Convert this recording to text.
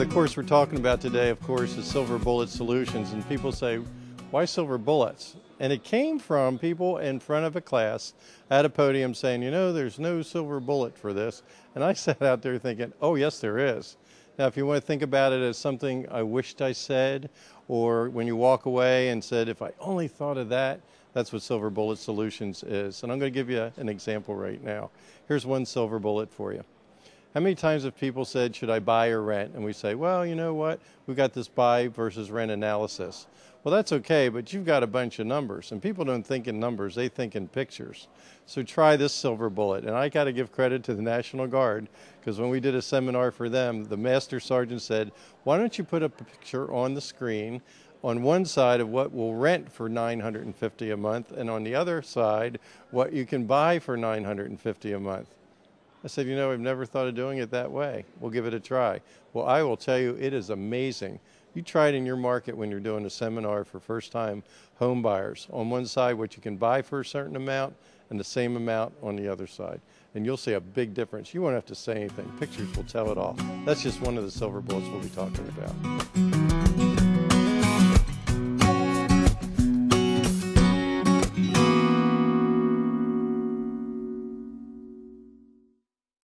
of course, we're talking about today, of course, is Silver Bullet Solutions. And people say, why silver bullets? And it came from people in front of a class at a podium saying, you know, there's no silver bullet for this. And I sat out there thinking, oh, yes, there is. Now, if you want to think about it as something I wished I said, or when you walk away and said, if I only thought of that, that's what Silver Bullet Solutions is. And I'm going to give you an example right now. Here's one silver bullet for you. How many times have people said, should I buy or rent? And we say, well, you know what? We've got this buy versus rent analysis. Well, that's okay, but you've got a bunch of numbers, and people don't think in numbers, they think in pictures. So try this silver bullet. And I got to give credit to the National Guard because when we did a seminar for them, the master sergeant said, why don't you put up a picture on the screen on one side of what will rent for 950 a month and on the other side what you can buy for 950 a month. I said, you know, I've never thought of doing it that way. We'll give it a try. Well, I will tell you, it is amazing. You try it in your market when you're doing a seminar for first time home buyers. On one side, what you can buy for a certain amount and the same amount on the other side. And you'll see a big difference. You won't have to say anything. Pictures will tell it all. That's just one of the silver bullets we'll be talking about.